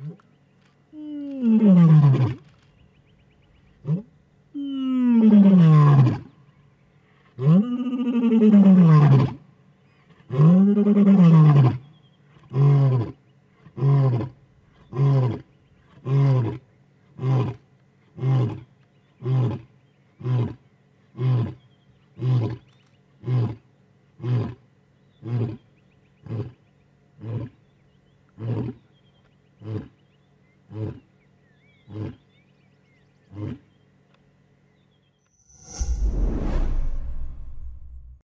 Mm-hmm. Mm-hmm.